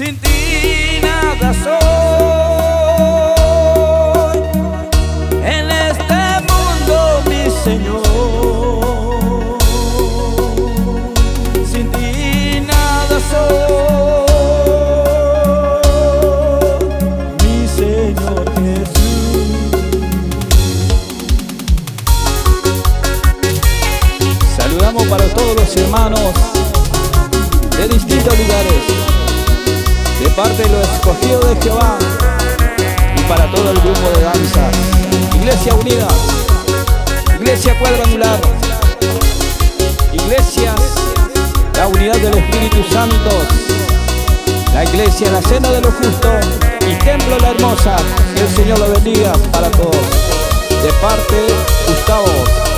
sin ti nada soy. En este mundo, mi Señor, sin ti nada soy. Mi Señor Jesús. Saludamos para todos los hermanos de distintos lugares, de parte de los escogidos de Jehová y para todo el grupo de danza. Iglesia Unida, Iglesia Cuadrangular, Iglesias, la unidad del Espíritu Santo, la Iglesia, la cena de los justos y Templo La Hermosa. Que el Señor lo bendiga para todos. De parte, Gustavo.